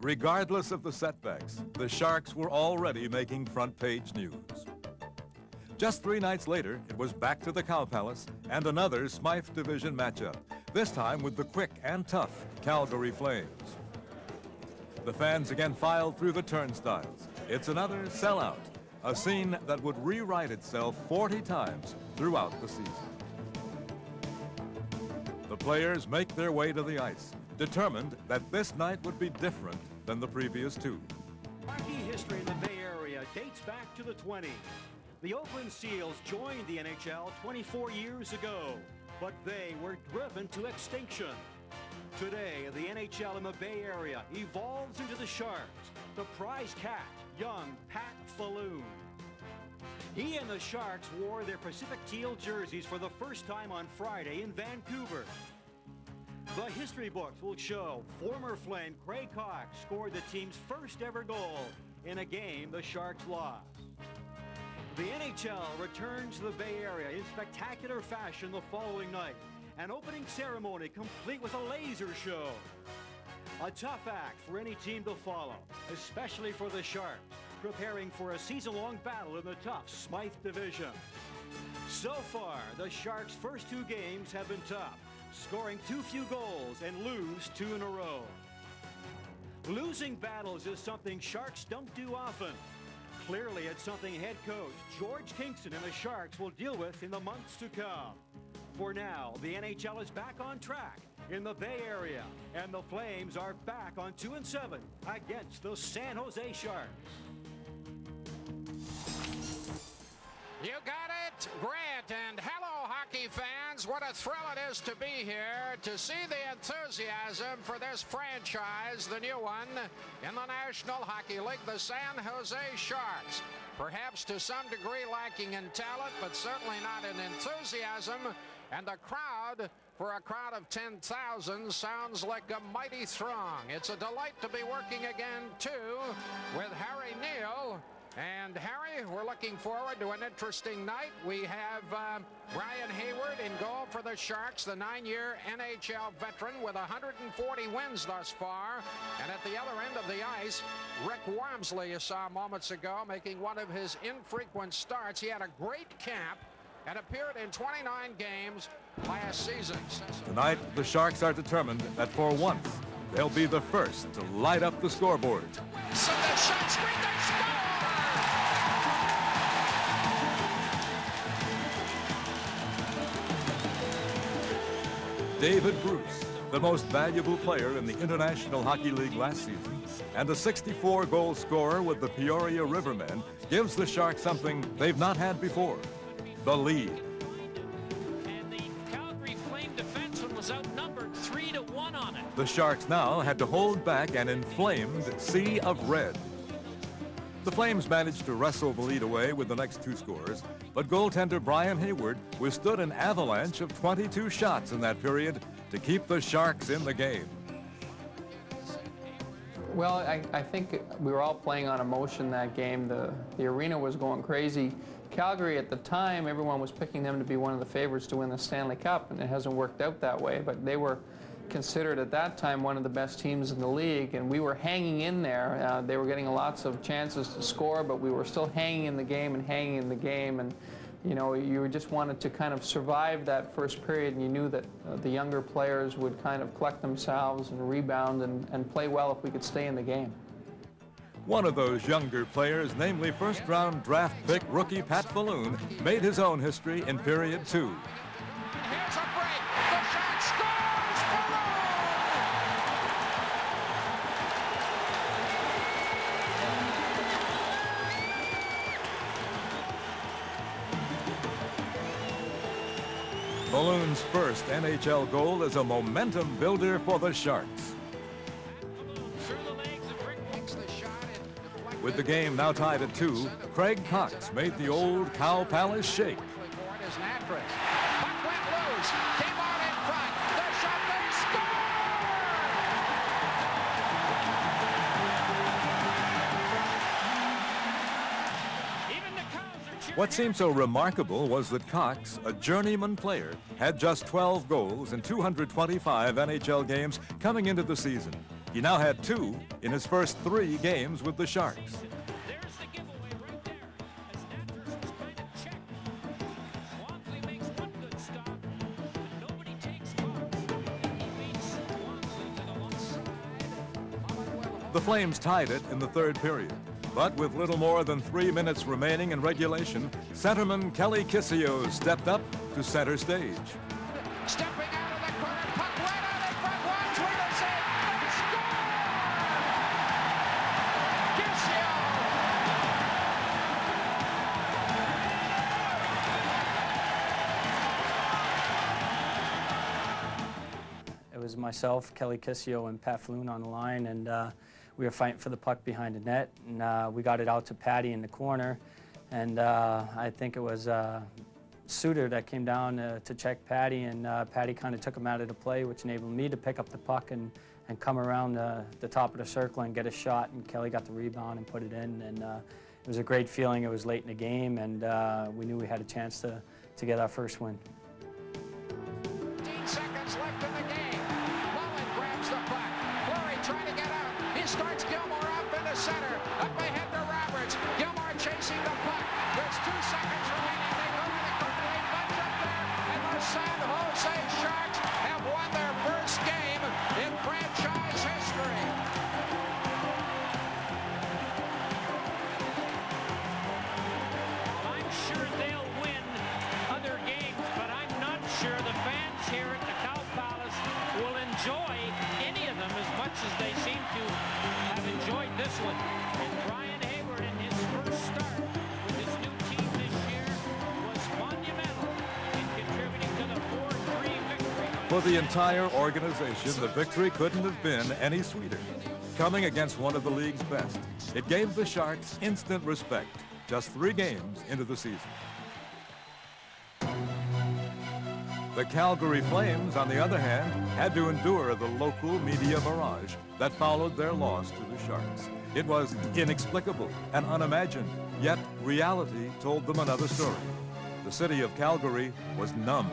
regardless of the setbacks, the Sharks were already making front page news. Just three nights later, it was back to the Cow Palace and another Smythe Division matchup, this time with the quick and tough Calgary Flames. The fans again filed through the turnstiles. It's another sellout, a scene that would rewrite itself 40 times throughout the season. The players make their way to the ice, determined that this night would be different than the previous two. Hockey history in the Bay Area dates back to the 20s. The Oakland Seals joined the NHL 24 years ago, but they were driven to extinction. Today, the NHL in the Bay Area evolves into the Sharks, the prize cat, young Pat Falloon. He and the Sharks wore their Pacific Teal jerseys for the first time on Friday in Vancouver. The history books will show former Flame Craig Coxe scored the team's first ever goal in a game the Sharks lost. The NHL returns to the Bay Area in spectacular fashion the following night. An opening ceremony complete with a laser show. A tough act for any team to follow, especially for the Sharks, preparing for a season-long battle in the tough Smythe division. So far, the Sharks' first two games have been tough, scoring too few goals and lose two in a row. Losing battles is something Sharks don't do often. Clearly, it's something head coach George Kingston and the Sharks will deal with in the months to come. For now, the NHL is back on track in the Bay Area, and the Flames are back on 2 and 7 against the San Jose Sharks. You got it, Grant, and hello, fans. What a thrill it is to be here to see the enthusiasm for this franchise, the new one in the National Hockey League, the San Jose Sharks. Perhaps to some degree lacking in talent, but certainly not in enthusiasm. And the crowd, for a crowd of 10,000, sounds like a mighty throng. It's a delight to be working again, too, with Harry Neale and Harry, we're looking forward to an interesting night. We have uh, Brian Hayward in goal for the Sharks, the nine-year NHL veteran with 140 wins thus far. And at the other end of the ice, Rick Wamsley, you saw moments ago making one of his infrequent starts. He had a great camp and appeared in 29 games last season. Tonight, the Sharks are determined that for once, they'll be the first to light up the scoreboard. So the David Bruce, the most valuable player in the International Hockey League last season, and a 64-goal scorer with the Peoria Rivermen, gives the Sharks something they've not had before, the lead. And the Calgary Flame defenseman was outnumbered three to one on it. The Sharks now had to hold back an inflamed sea of red. The Flames managed to wrestle the lead away with the next two scores, but goaltender Brian Hayward withstood an avalanche of 22 shots in that period to keep the Sharks in the game. Well, I, I think we were all playing on emotion that game. The, the arena was going crazy. Calgary at the time, everyone was picking them to be one of the favorites to win the Stanley Cup, and it hasn't worked out that way, but they were considered at that time one of the best teams in the league, and we were hanging in there. Uh, they were getting lots of chances to score, but we were still hanging in the game and hanging in the game. And you know, you just wanted to kind of survive that first period, and you knew that uh, the younger players would kind of collect themselves and rebound and, and play well if we could stay in the game. One of those younger players, namely first-round draft pick rookie Pat Falloon, made his own history in period two. Falloon's first NHL goal is a momentum builder for the Sharks. With the game now tied at two, Craig Coxe made the old Cow Palace shake. What seemed so remarkable was that Coxe, a journeyman player, had just 12 goals in 225 NHL games coming into the season. He now had two in his first three games with the Sharks. There's the giveaway right there. As Andrews was kind of checked. Wamsley makes one good stop, but nobody takes off. And he beats Wamsley to the long side. The Flames tied it in the third period. But with little more than three minutes remaining in regulation, centerman Kelly Kisio stepped up to center stage. Stepping out of the corner, puck right out in front. Wamsley to save. They score! Kisio! It was myself, Kelly Kisio, and Pat Falloon on the line, and uh, we were fighting for the puck behind the net, and uh, we got it out to Patty in the corner, and uh, I think it was uh, Suter that came down uh, to check Patty, and uh, Patty kind of took him out of the play, which enabled me to pick up the puck and, and come around the, the top of the circle and get a shot, and Kelly got the rebound and put it in, and uh, it was a great feeling. It was late in the game, and we knew we had a chance to, to get our first win. Up ahead to Roberts. Gilmour chasing the puck. There's two seconds remaining. They go to the corner. They bunch up there. And the San Jose Sharks have won their first game in franchise history. I'm sure they'll win other games, but I'm not sure the fans here at the Cow Palace will enjoy any of them as much as they seem to have enjoyed this one. For the entire organization, the victory couldn't have been any sweeter. Coming against one of the league's best, it gave the Sharks instant respect just three games into the season. The Calgary Flames, on the other hand, had to endure the local media barrage that followed their loss to the Sharks. It was inexplicable and unimagined, yet reality told them another story. The city of Calgary was numb